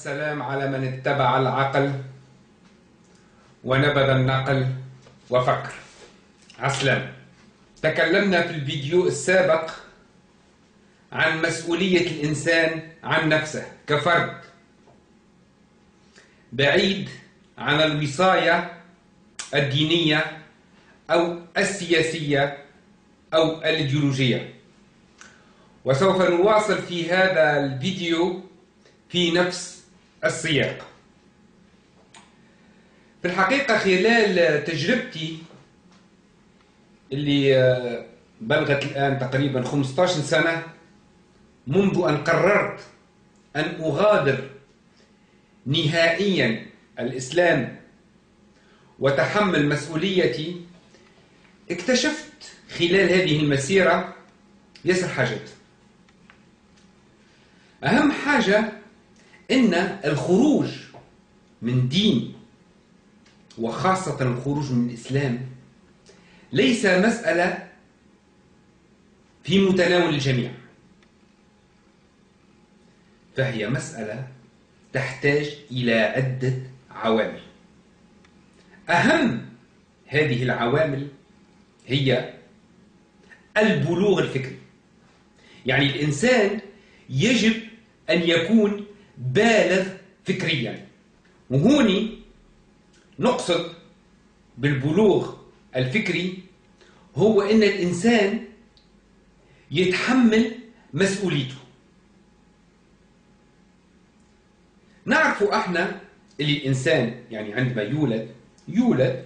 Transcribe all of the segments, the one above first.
والسلام على من اتبع العقل ونبذ النقل وفكر. عسلام تكلمنا في الفيديو السابق عن مسؤولية الإنسان عن نفسه كفرد. بعيد عن الوصاية الدينية أو السياسية أو الإيديولوجية. وسوف نواصل في هذا الفيديو في نفس السياق. في الحقيقة خلال تجربتي اللي بلغت الآن تقريبا 15 سنة منذ أن قررت أن أغادر نهائيا الإسلام وتحمل مسؤوليتي اكتشفت خلال هذه المسيرة ياسر حاجات. أهم حاجة إن الخروج من دين وخاصة الخروج من الإسلام ليس مسألة في متناول الجميع فهي مسألة تحتاج إلى عدة عوامل. أهم هذه العوامل هي البلوغ الفكري. يعني الإنسان يجب أن يكون بالغ فكريا. وهوني نقصد بالبلوغ الفكري هو أن الإنسان يتحمل مسؤوليته. نعرف أحنا اللي الإنسان يعني عندما يولد يولد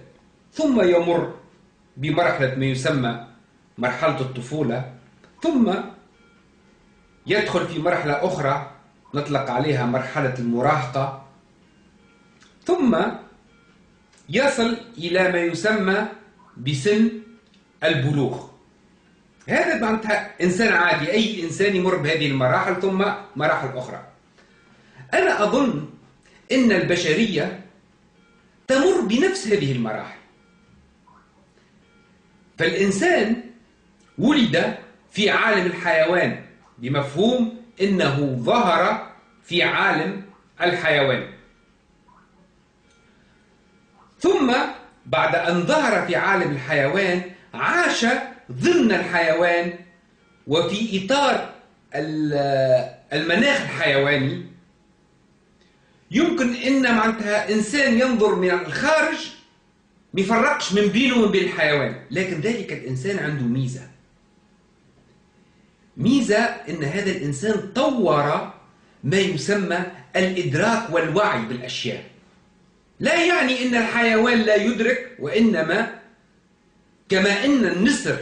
ثم يمر بمرحلة ما يسمى مرحلة الطفولة ثم يدخل في مرحلة أخرى نطلق عليها مرحلة المراهقة. ثم يصل إلى ما يسمى بسن البلوغ. هذا معناتها إنسان عادي أي إنسان يمر بهذه المراحل ثم مراحل أخرى. أنا أظن أن البشرية تمر بنفس هذه المراحل. فالإنسان ولد في عالم الحيوان بمفهوم إنه ظهر في عالم الحيوان. ثم بعد أن ظهر في عالم الحيوان عاش ضمن الحيوان وفي إطار المناخ الحيواني. يمكن إن معناتها إنسان ينظر من الخارج ما يفرقش من بينه ومن بين الحيوان لكن ذلك الإنسان عنده ميزة. ميزة إن هذا الإنسان طور ما يسمى الإدراك والوعي بالأشياء. لا يعني إن الحيوان لا يدرك وإنما كما إن النسر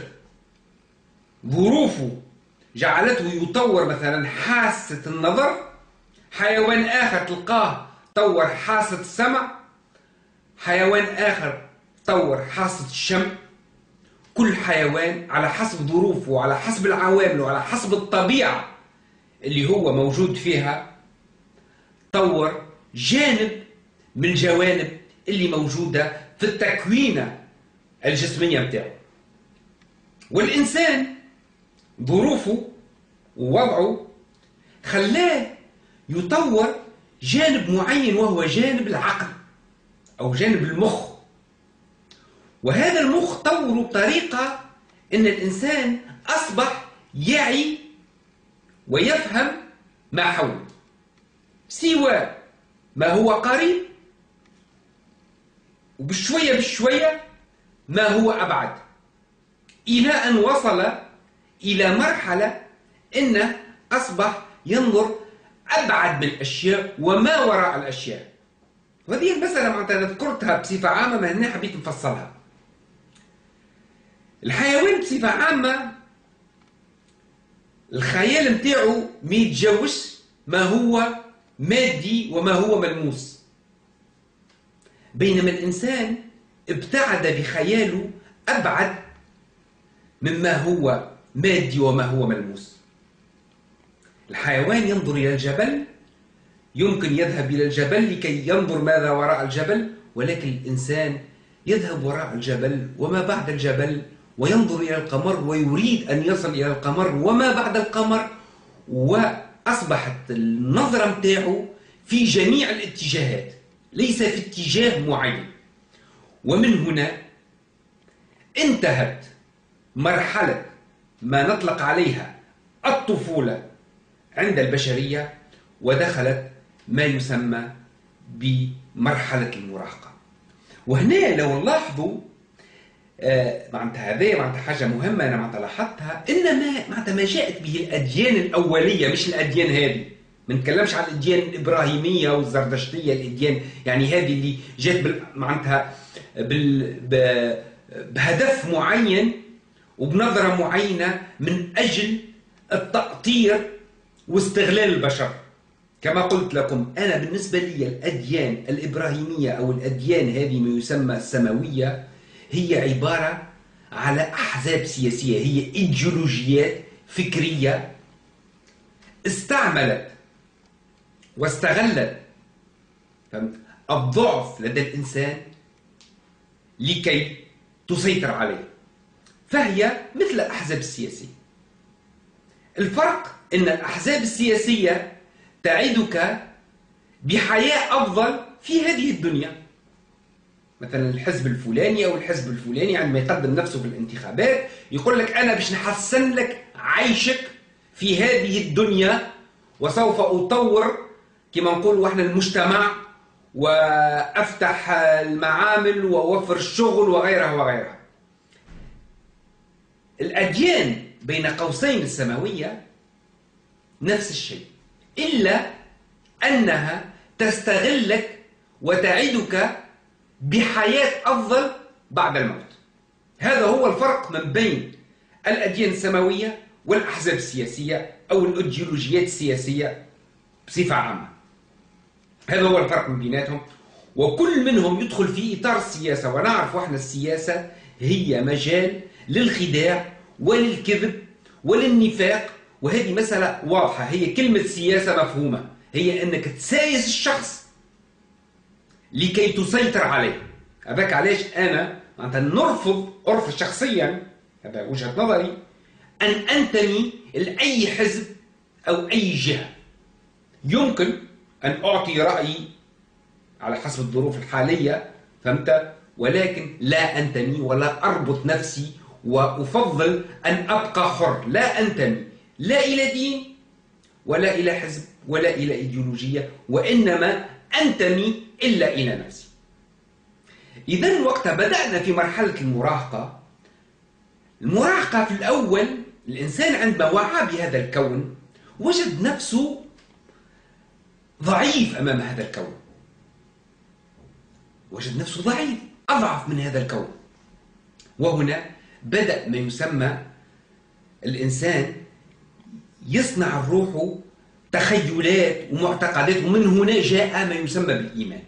ظروفه جعلته يطور مثلا حاسة النظر حيوان آخر تلقاه طور حاسة السمع حيوان آخر طور حاسة الشم كل حيوان على حسب ظروفه وعلى حسب العوامل وعلى حسب الطبيعة اللي هو موجود فيها طور جانب من الجوانب اللي موجودة في التكوينة الجسمية بتاعه. والإنسان ظروفه ووضعه خلاه يطور جانب معين وهو جانب العقل أو جانب المخ. وهذا المخ طوره بطريقة أن الإنسان أصبح يعي ويفهم ما حوله سوى ما هو قريب وبشوية بشوية ما هو أبعد. إلى أن وصل إلى مرحلة أنه أصبح ينظر أبعد من الأشياء وما وراء الأشياء. وهذه المسألة معناتها ذكرتها بصفة عامة ما هنا حبيت نفصلها. الحيوان بصفة عامة الخيال متاعه ما يتجاوزش ما هو مادي وما هو ملموس. بينما الإنسان ابتعد بخياله أبعد مما هو مادي وما هو ملموس. الحيوان ينظر إلى الجبل يمكن يذهب إلى الجبل لكي ينظر ماذا وراء الجبل ولكن الإنسان يذهب وراء الجبل وما بعد الجبل وينظر إلى القمر ويريد أن يصل إلى القمر وما بعد القمر وأصبحت النظرة متاعه في جميع الاتجاهات ليس في اتجاه معين. ومن هنا انتهت مرحلة ما نطلق عليها الطفولة عند البشرية ودخلت ما يسمى بمرحلة المراهقة. وهنا لو نلاحظوا معناتها هذه معناتها حاجة مهمة أنا معناتها لاحظتها إنما معناتها ما جاءت به الأديان الأولية مش الأديان هذه. ما نتكلمش عن الأديان الإبراهيمية والزردشتية الأديان يعني هذه اللي جات معناتها بال... بهدف معين وبنظرة معينة من أجل التأطير واستغلال البشر. كما قلت لكم أنا بالنسبة لي الأديان الإبراهيمية أو الأديان هذه ما يسمى السماوية هي عبارة على أحزاب سياسية هي إيديولوجيات فكرية استعملت واستغلت الضعف لدى الإنسان لكي تسيطر عليه. فهي مثل الأحزاب السياسية. الفرق أن الأحزاب السياسية تعدك بحياة أفضل في هذه الدنيا. مثلا الحزب الفلاني أو الحزب الفلاني عندما يقدم نفسه في الانتخابات يقول لك أنا باش نحسن لك عيشك في هذه الدنيا وسوف أطور كما نقول إحنا المجتمع وأفتح المعامل وأوفر الشغل وغيرها وغيرها. الأديان بين قوسين السماوية نفس الشيء إلا أنها تستغلك وتعدك بحياة أفضل بعد الموت. هذا هو الفرق من بين الأديان السماوية والأحزاب السياسية أو الأيديولوجيات السياسية بصفة عامة. هذا هو الفرق من بيناتهم. وكل منهم يدخل في إطار السياسة ونعرف إحنا السياسة هي مجال للخداع وللكذب وللنفاق. وهذه مسألة واضحة هي كلمة سياسة مفهومة هي أنك تسايس الشخص لكي تسيطر عليه. هذاك علاش أنا معناتها نرفض عرف شخصيا هذا وجهة نظري أن أنتمي لأي حزب أو أي جهة. يمكن أن أعطي رأيي على حسب الظروف الحالية فهمت؟ ولكن لا أنتمي ولا أربط نفسي وأفضل أن أبقى حر. لا أنتمي لا إلى دين ولا إلى حزب. ولا إلى إيديولوجية وإنما أنتمي إلا إلى نفسي إذا وقت بدأنا في مرحلة المراهقة. المراهقة في الأول الإنسان عندما وعى بهذا الكون وجد نفسه ضعيف أمام هذا الكون. وجد نفسه ضعيف أضعف من هذا الكون. وهنا بدأ ما يسمى الإنسان يصنع الروح تخيلات ومعتقدات ومن هنا جاء ما يسمى بالإيمان.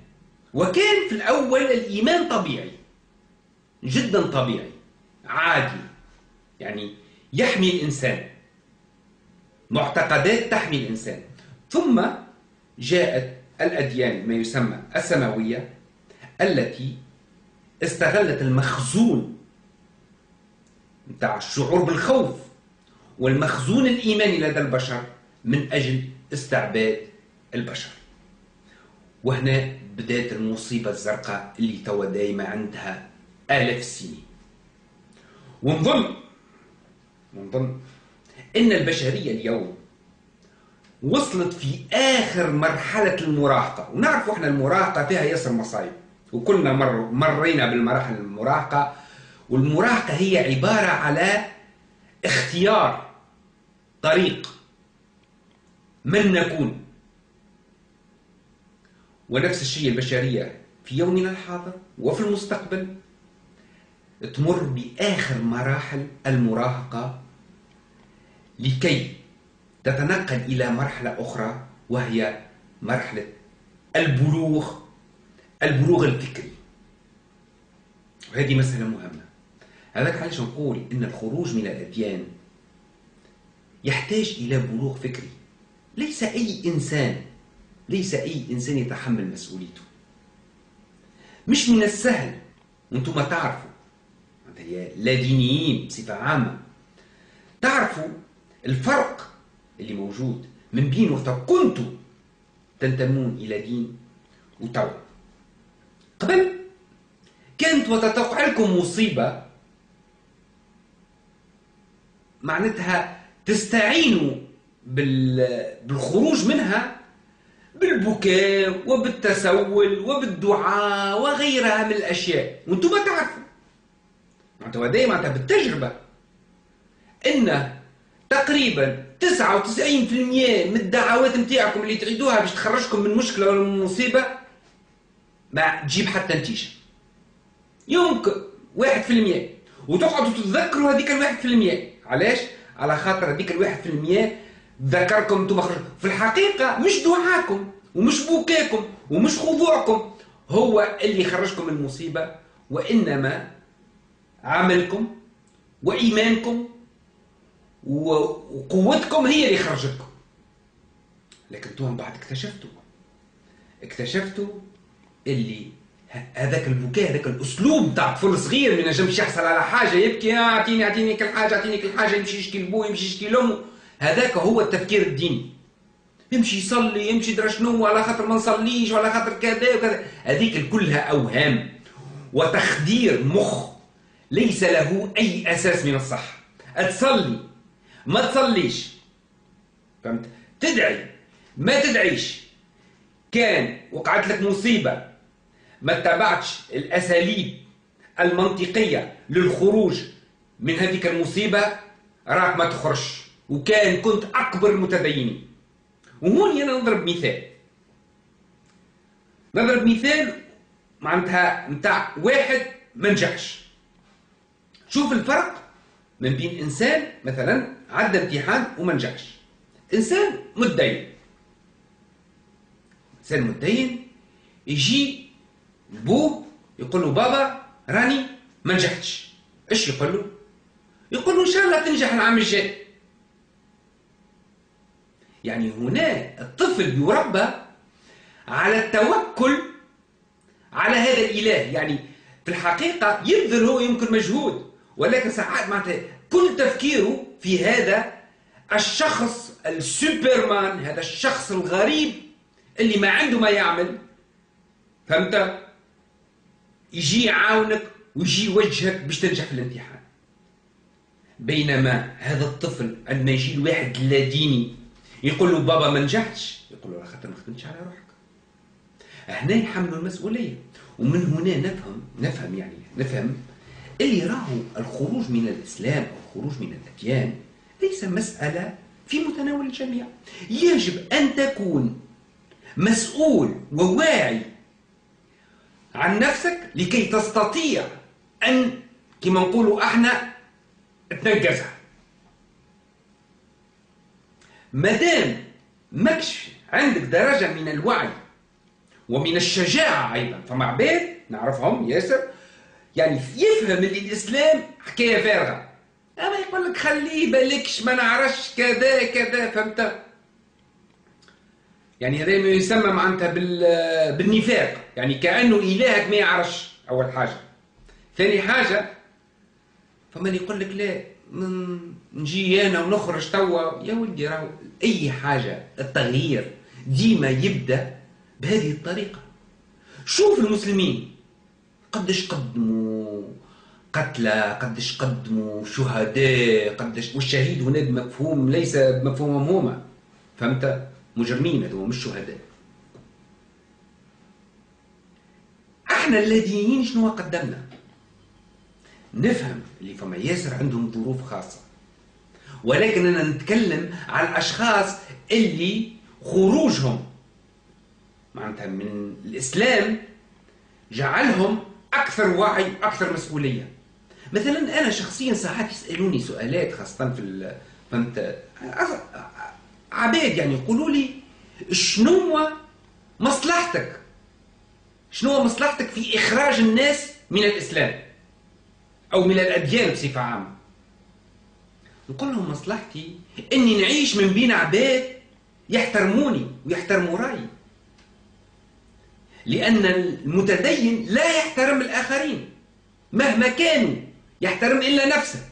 وكان في الأول الإيمان طبيعي جدا طبيعي عادي. يعني يحمي الإنسان. معتقدات تحمي الإنسان. ثم جاءت الأديان ما يسمى السماوية التي استغلت المخزون نتاع الشعور بالخوف والمخزون الإيماني لدى البشر من أجل استعباد البشر. وهنا بدات المصيبة الزرقاء اللي توا دايما عندها آلاف السنين. ونظن ونظن إن البشرية اليوم وصلت في آخر مرحلة المراهقة. ونعرف إحنا المراهقة فيها يسر مصايب. وكلنا مر مرينا بالمراحل المراهقة. والمراهقة هي عبارة على اختيار طريق من نكون؟ ونفس الشيء البشرية في يومنا الحاضر وفي المستقبل. تمر بآخر مراحل المراهقة لكي تتنقل إلى مرحلة أخرى وهي مرحلة البلوغ البلوغ الفكري. وهذه مسألة مهمة. هذاك علاش نقول إن الخروج من الأديان يحتاج إلى بلوغ فكري. ليس أي إنسان ليس أي إنسان يتحمل مسؤوليته. مش من السهل وأنتم تعرفوا. لا دينيين بصفة عامة. تعرفوا الفرق اللي موجود من بين وقت كنت تنتمون إلى دين وتو قبل كانت وتتوقع لكم مصيبة معناتها تستعينوا بالخروج منها بالبكاء وبالتسول وبالدعاء وغيرها من الأشياء. وأنتم تعرفوا. معناتها دائما معناتها بالتجربة. إن تقريبا 99% من الدعوات نتاعكم اللي تعيدوها باش تخرجكم من مشكلة ولا من مصيبة ما تجيب حتى نتيجة. يمكن واحد في المية. وتقعدوا تتذكروا هذيك في المية. علاش؟ على خاطر هذيك في المية ذكركم أنتم في الحقيقة مش دعاكم ومش بوكاكم ومش خضوعكم. هو اللي خرجكم من المصيبة وإنما عملكم وإيمانكم وقوتكم هي اللي خرجتكم. لكن أنتم بعد اكتشفتوا اكتشفتوا اللي هذاك البكاء هذاك الأسلوب تاع طفل صغير ما ينجمش يحصل على حاجة يبكي آه، أعطيني أعطيني كل حاجة أعطيني كل حاجة يمشي يشكي لبوه يمشي يشكي لأمه. هذاك هو التفكير الديني. يمشي يصلي يمشي درا شنو على خاطر ما نصليش وعلى خاطر كذا وكذا. هذيك كلها أوهام وتخدير مخ. ليس له أي أساس من الصحة. تصلي ما تصليش. فهمت؟ تدعي ما تدعيش. كان وقعت لك مصيبة ما اتبعتش الأساليب المنطقية للخروج من هذيك المصيبة راك ما تخرجش. وكان كنت أكبر المتدينين وهون أنا نضرب مثال. نضرب مثال معناتها نتاع واحد ما نجحش. شوف الفرق من بين إنسان مثلا عدى امتحان وما نجحش. إنسان متدين. إنسان متدين يجي بوه يقول له بابا راني ما نجحتش. إيش يقول له؟ يقول له إن شاء الله تنجح العام الجاي. يعني هنا الطفل يربى على التوكل على هذا الإله. يعني في الحقيقة يبذل هو يمكن مجهود ولكن ساعات معناتها كل تفكيره في هذا الشخص السوبرمان هذا الشخص الغريب اللي ما عنده ما يعمل. فهمت؟ يجي يعاونك ويجي يوجهك باش تنجح في الامتحان. بينما هذا الطفل عندما يجي واحد لا ديني يقول له بابا ما نجحتش. يقول له خاطر ما خدمتش على روحك. هنا يحملوا المسؤولية. ومن هنا نفهم نفهم يعني نفهم اللي راهو الخروج من الإسلام أو الخروج من الأديان ليس مسألة في متناول الجميع. يجب أن تكون مسؤول وواعي عن نفسك لكي تستطيع أن كما نقولوا إحنا تنجزها. مادام ماكش عندك درجة من الوعي ومن الشجاعة أيضا. فما عباد نعرفهم ياسر يعني يفهم اللي الإسلام حكاية فارغة. أما يقول لك خليه بالكش ما نعرفش كذا كذا فهمت؟ يعني هذا ما يسمى معناتها بالنفاق. يعني كأنه إلهك ما يعرفش أول حاجة. ثاني حاجة فمن يقول لك لا نجي أنا ونخرج توا يا ولدي راهو أي حاجة التغيير ديما يبدأ بهذه الطريقة. شوف المسلمين قدش قدموا قتلى قدش قدموا شهداء قدش والشهيد هنا بمفهوم ليس بمفهوم هما. فهمت؟ مجرمين هذو مش شهداء. إحنا الذين شنو قدمنا؟ نفهم اللي فما ياسر عندهم ظروف خاصة. ولكن أنا نتكلم على الأشخاص اللي خروجهم معناتها من الإسلام جعلهم أكثر وعي أكثر مسؤولية. مثلا أنا شخصيا ساعات يسألوني سؤالات خاصة في فهمت؟ عباد يعني يقولوا لي شنو مصلحتك؟ شنو مصلحتك في إخراج الناس من الإسلام؟ أو من الأديان بصفة عامة. نقول لهم مصلحتي أني نعيش من بين عباد يحترموني ويحترموا رأيي. لأن المتدين لا يحترم الآخرين مهما كانوا يحترم إلا نفسه.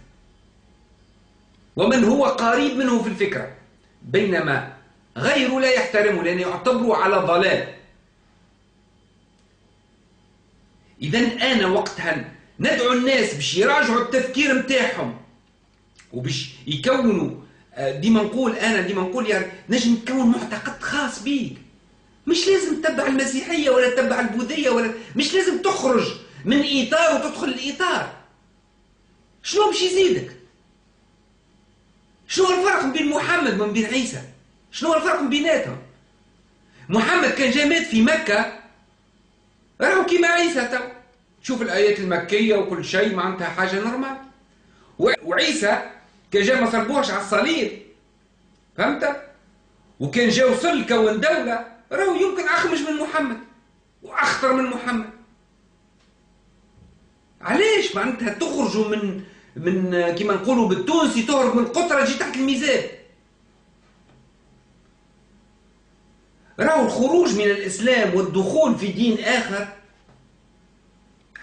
ومن هو قريب منه في الفكرة. بينما غيره لا يحترمه لأنه يعتبره على ضلال. إذا أنا وقتها ندعو الناس باش يراجعوا التفكير متاعهم وباش يكونوا آه، ديما نقول أنا ديما نقول يعني نجم تكون معتقد خاص بيك. مش لازم تتبع المسيحية ولا تتبع البوذية ولا مش لازم تخرج من إطار وتدخل الإطار. شنو باش يزيدك؟ شنو الفرق بين محمد وبين عيسى؟ شنو الفرق بيناتهم؟ محمد كان جاء مات في مكة راهو كيما عيسى تو. شوف الآيات المكية وكل شيء معناتها حاجة normal. وعيسى كان جاء ما صلبوهش على الصليب. فهمت؟ وكان جاء وصل كون دولة راهو يمكن أخمج من محمد وأخطر من محمد. علاش؟ معناتها تخرجوا من من كما نقولوا بالتونسي تهرب من قطرة تجي تحت الميزان. راهو الخروج من الإسلام والدخول في دين آخر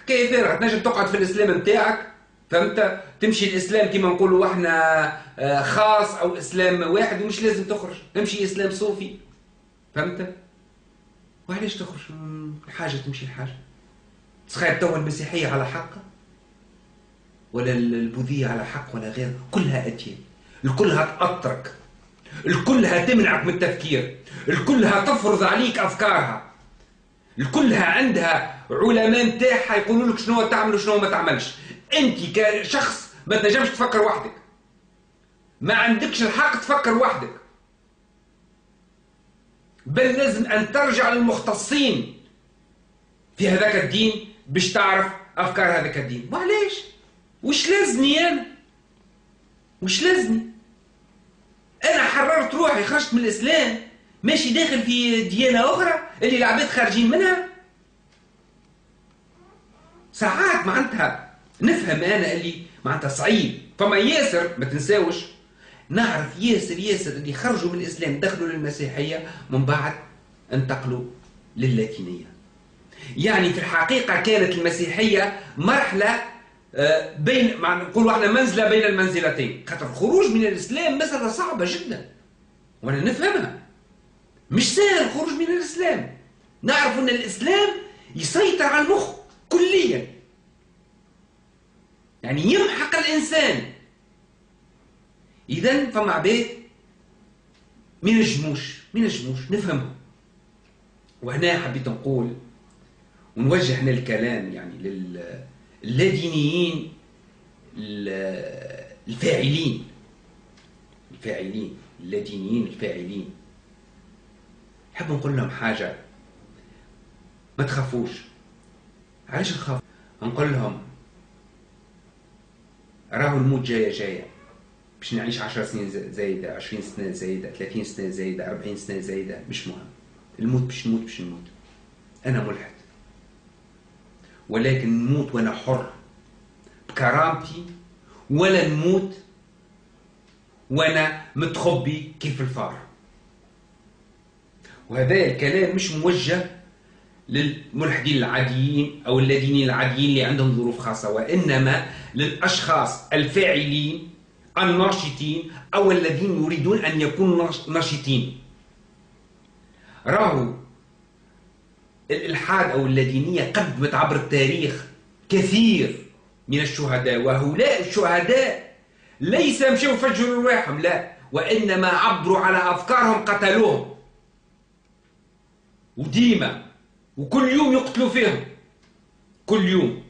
حكاية فارغة تنجم تقعد في الإسلام نتاعك فهمت؟ تمشي الإسلام كما نقولوا إحنا آه، خاص أو إسلام واحد ومش لازم تخرج. تمشي إسلام صوفي فهمت؟ وعلاش تخرج؟ حاجة تمشي الحاجة تخيل توا المسيحية على حق ولا البوذية على حق ولا غير كلها أديان الكلها تأطرك. الكلها تمنعك من التفكير. الكلها تفرض عليك أفكارها. الكلها عندها علماء نتاعها يقولوا لك شنو تعمل وشنو ما تعملش. انت كشخص ما تنجمش تفكر وحدك. ما عندكش الحق تفكر وحدك. بل لازم أن ترجع للمختصين في هذاك الدين باش تعرف أفكار هذاك الدين. وعلاش؟ وش لازمني أنا؟ وش لازمني؟ أنا حررت روحي خرجت من الإسلام. ماشي داخل في ديانة أخرى اللي العباد خارجين منها. ساعات معناتها نفهم أنا اللي معناتها صعيب. فما ياسر ما تنساوش نعرف ياسر ياسر اللي خرجوا من الإسلام دخلوا للمسيحية من بعد انتقلوا للاتينيه يعني في الحقيقة كانت المسيحية مرحلة آه، بين نقولوا إحنا منزلة بين المنزلتين. خاطر الخروج من الإسلام مسألة صعبة جدا وأنا نفهمها. مش سهل الخروج من الإسلام. نعرف إن الإسلام يسيطر على المخ كليا. يعني يمحق الإنسان. اذا فما عباد ما ينجموش ما ينجموش نفهمهم وهنا حبيت نقول ونوجه هنا الكلام يعني لل اللادينيين الفاعلين. الفاعلين اللادينيين الفاعلين. نحب نقول لهم حاجة. ما تخافوش. علاش نخاف نقول لهم راهو الموت جاية جاية. باش نعيش عشر سنين زايدة عشرين سنة زايدة ثلاثين سنة زايدة أربعين سنة زايدة مش مهم. الموت باش نموت باش نموت أنا ملحد. ولكن نموت وأنا حر. بكرامتي ولا نموت وأنا متخبي كيف الفار. وهذا الكلام مش موجه للملحدين العاديين أو الذين العاديين اللي عندهم ظروف خاصة وإنما للأشخاص الفاعلين الناشطين أو الذين يريدون أن يكونوا ناشطين. راهو الإلحاد أو اللادينية قدمت عبر التاريخ كثير من الشهداء وهؤلاء الشهداء ليس مشوا فجروا رواحهم لا وإنما عبروا على أفكارهم قتلوهم. وديما وكل يوم يقتلوا فيهم. كل يوم.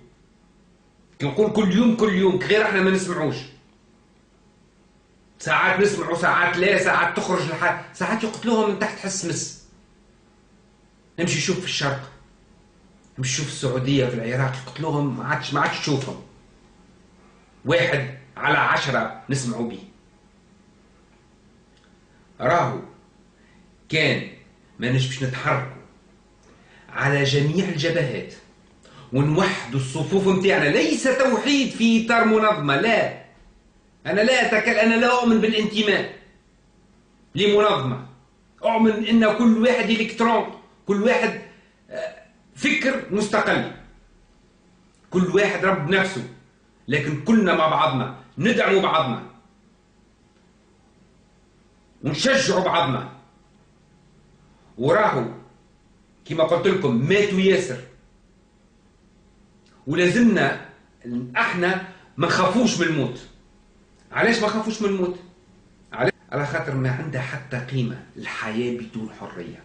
نقول كل يوم كل يوم غير إحنا ما نسمعوش. ساعات نسمعوا ساعات لا ساعات تخرج الحال ساعات يقتلوهم من تحت حس مس. امشي شوف في الشرق. امشي شوف السعودية في العراق يقتلوهم ما عادش ما عادش تشوفهم واحد على عشرة نسمعوا به راهو كان ما نجمش نتحركوا. على جميع الجبهات. ونوحدوا الصفوف نتاعنا ليس توحيد في إطار منظمة لا. أنا لا أتكلم أنا لا أؤمن بالانتماء لمنظمة. أؤمن إن كل واحد الكترون كل واحد آه، فكر مستقل. كل واحد رب نفسه. لكن كلنا مع بعضنا ندعم بعضنا. ونشجع بعضنا. وراهو كما قلت لكم ماتوا ياسر. ولازمنا إحنا ما نخافوش من الموت. علاش ما نخافوش من الموت؟ علاش على خاطر ما عندها حتى قيمة الحياة بدون حرية.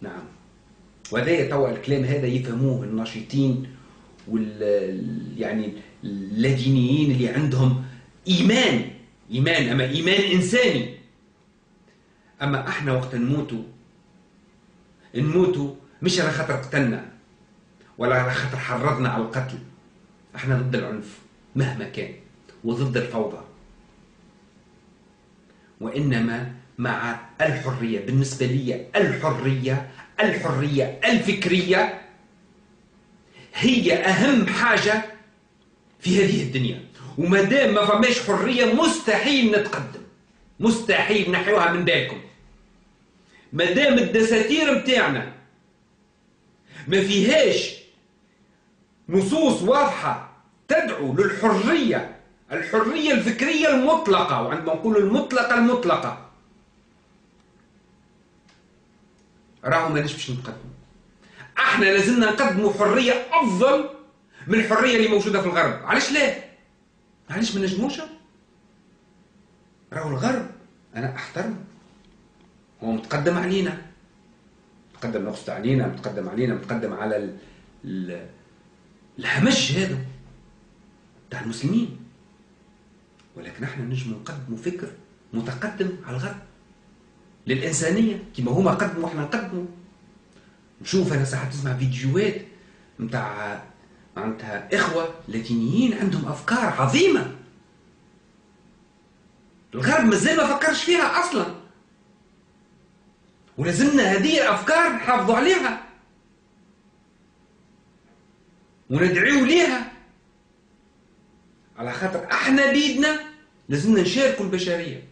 نعم. وهذا توا الكلام هذا يفهموه الناشطين وال يعني اللادينيين اللي عندهم إيمان. إيمان أما إيمان إنساني. أما إحنا وقت نموتوا نموتوا مش على خاطر قتلنا ولا على خاطر حرضنا على القتل. إحنا ضد العنف مهما كان وضد الفوضى. وإنما مع الحرية بالنسبة لي الحرية الحرية الفكرية هي أهم حاجة في هذه الدنيا. وما دام ما فماش حرية مستحيل نتقدم. مستحيل نحيوها من بالكم. ما دام الدساتير متاعنا ما فيهاش نصوص واضحة تدعو للحرية الحرية الفكرية المطلقة وعندما نقول المطلقة المطلقة راهو ماناش باش نتقدموا إحنا لازمنا نقدموا حرية أفضل من الحرية اللي موجودة في الغرب علاش لا؟ علاش ما نجموش؟ راهو الغرب أنا أحترمه هو متقدم علينا. متقدم نقصد علينا متقدم علينا متقدم على ال... ال... الهمج هذا تاع المسلمين. ولكن إحنا نجم نقدموا فكر متقدم على الغرب للإنسانية كما هما قدموا إحنا نقدموا. نشوف أنا ساعات نسمع فيديوهات متاع معناتها إخوة لاتينيين عندهم أفكار عظيمة. الغرب مازال ما فكرش فيها أصلا. ولازمنا هذه الأفكار نحافظوا عليها. وندعيو ليها. على خاطر إحنا بيدنا لازمنا نشاركوا البشرية.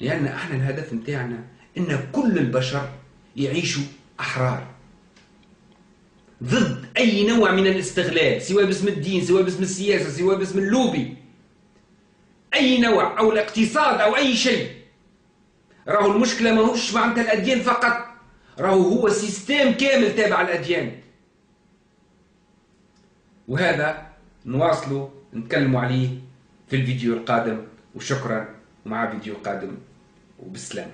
لأن إحنا الهدف نتاعنا إن كل البشر يعيشوا أحرار. ضد أي نوع من الاستغلال سواء باسم الدين سواء باسم السياسة سواء باسم اللوبي. أي نوع أو الاقتصاد أو أي شيء. راهو المشكلة ماهوش معناتها الأديان فقط راهو هو système كامل تابع الاديان وهذا نواصله نتكلموا عليه في الفيديو القادم وشكرا ومع فيديو قادم وبسلامه